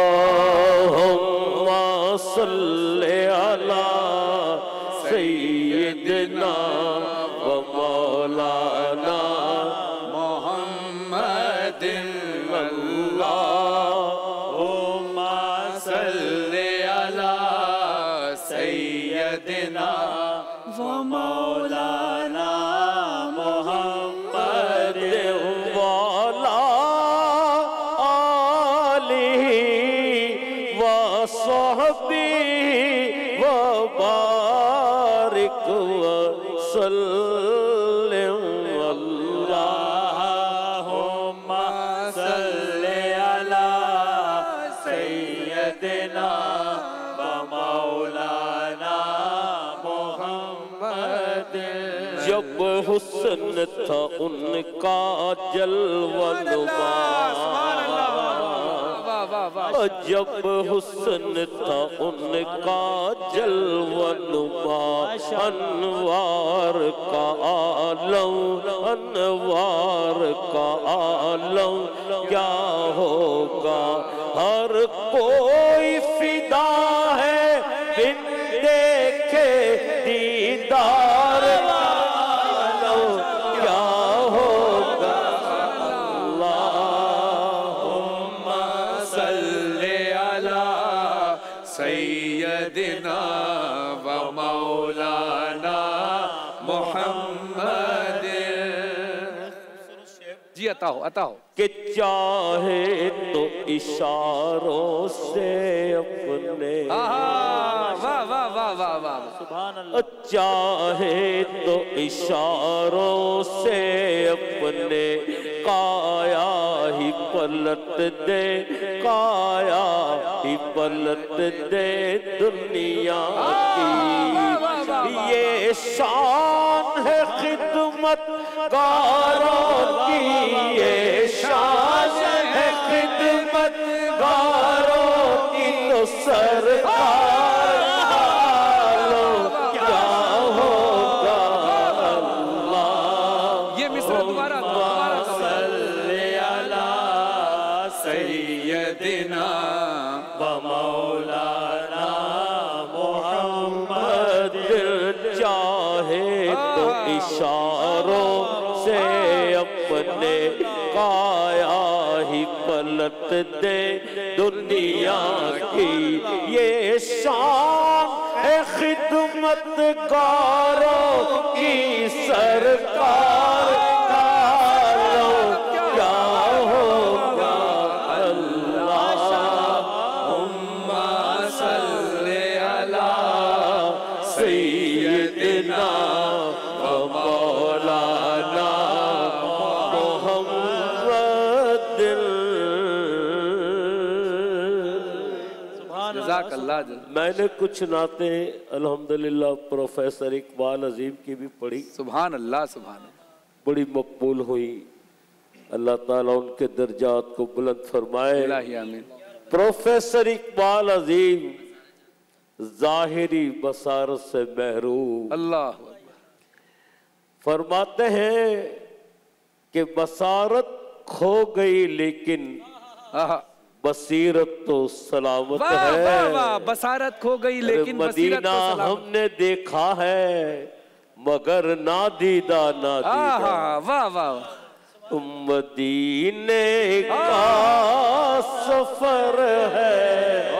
اللهم صل على سيدنا ومولانا محمد اللهم صل على سيدنا ومولانا محمد وبارك وسلم اللهم صل على سيدنا ومولانا محمد جب حسن تھا ان کا جلوہ نما جب حسن تھا ان کا جلوہ نما انوار کا عالم انوار کا عالم کیا ہوگا؟ ہر کوئی فدا ہے، بن دیکھے دیدار سيدنا ومولانا محمد جی عطا ہو عطا ہو۔ کہ چاہے تو اشاروں سے اپنے واہ واہ واہ واہ واہ چاہے تو اشاروں سے اپنے کایا ہی پلٹ دے کایا پلٹ دے دنیا کی یہ شان ہے خدمت گاروں کی یہ شان ہے خدمت گاروں کی تو سرکار چاہے تو اشاروں سے اپنے کایا ہی پلٹ دے دنیا کی۔ یہ شان ہے خدمت گاروں کی سرکار۔ محمد جزاک اللہ جل میں نے کچھ نعتیں الحمدللہ پروفیسر اقبال عظیم کی بھی پڑھی۔ سبحان اللہ سبحان اللہ۔ بڑی مقبول ہوئی۔ اللہ تعالیٰ ان کے درجات کو بلند فرمائے۔ آمین۔ پروفیسر اقبال عظیم ظاہری بصارت سے محروم۔ اللہ فرماتے ہیں کہ بصارت کھو گئی لیکن بصیرت تو سلامت ہے۔ واہ بسارت کھو گئی لیکن بصیرت مدینہ ہم نے دیکھا ہے مگر نادیدہ نادیدہ آہا واہ واہ واہ۔ مدینے کا سفر ہے۔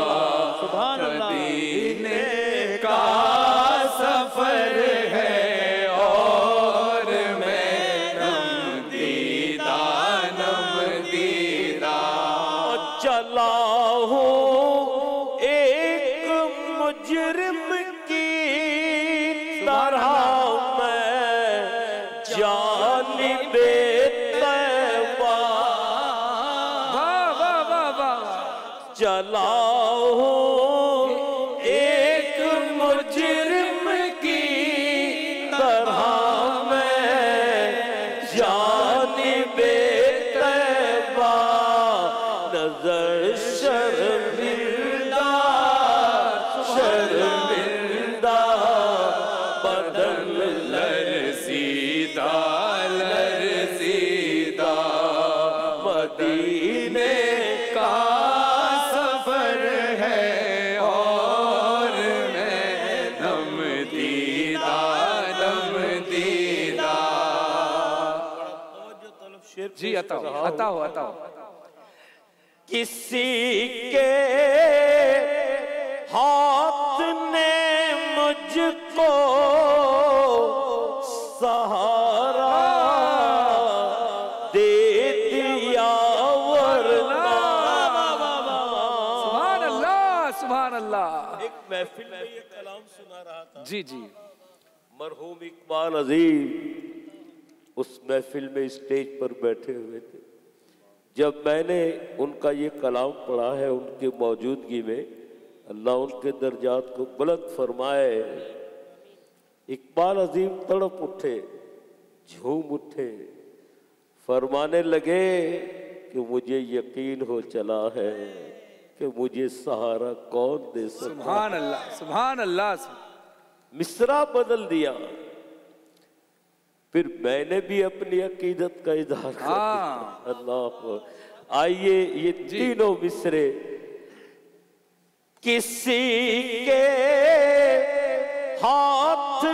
میں جانب مدینے کا سفر ہے اور میں دم دیدہ دم دیدہ جی عطا ہو۔ عطا ہو عطا ہو۔ کسی کے ایک محفل میں یہ کلام سنا رہا تھا۔ جی جی۔ مرحوم اقبال عظیم اس محفل میں اسٹیج پر بیٹھے ہوئے تھے۔ جب میں نے ان کا یہ کلام پڑھا ہے ان کی موجودگی میں اللہ ان کے درجات کو بلند فرمائے۔ اقبال عظیم تڑپ اٹھے جھوم اٹھے فرمانے لگے کہ مجھے یقین ہو چلا ہے۔ کہ مجھے سہارا کون دے سکتا سبحان اللہ سبحان اللہ مصرا بدل دیا۔ پھر میں نے بھی اپنی عقیدت کا اظہار کر ہاں۔ اللہ آئیے یہ تینوں مصرے کسی کے ہاتھ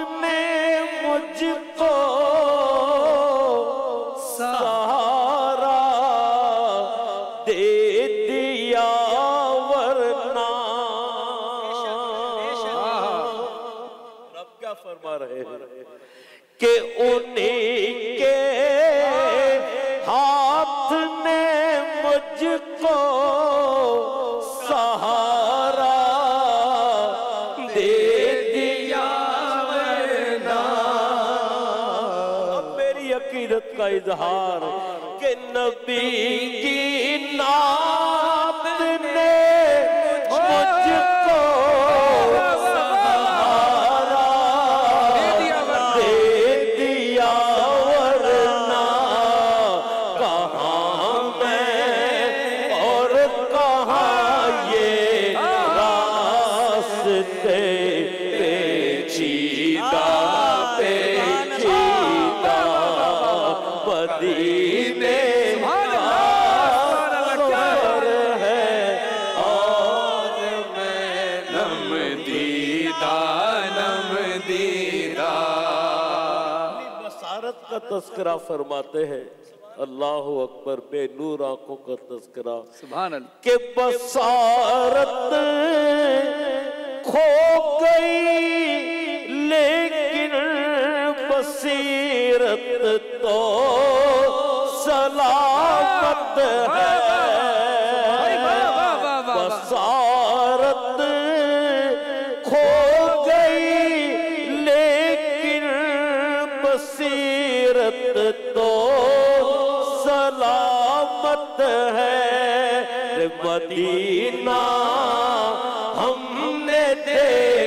مجھ کو سہارا دے دیا ورنہ اب میری عقیدت کا اظہار کہ نبی کی نام دیدہ نم دیدہ۔ بصارت کا تذکرہ فرماتے ہیں۔ اللہ اکبر بے نور آنکھوں کا تذکرہ۔ سبحان اللہ۔ کہ بصارت کھو گئی، لیکن بصیرت تو سلامت ہے۔ بصارت کھو گئی، لیکن بصیرت تو سلامت ہے۔ مدینہ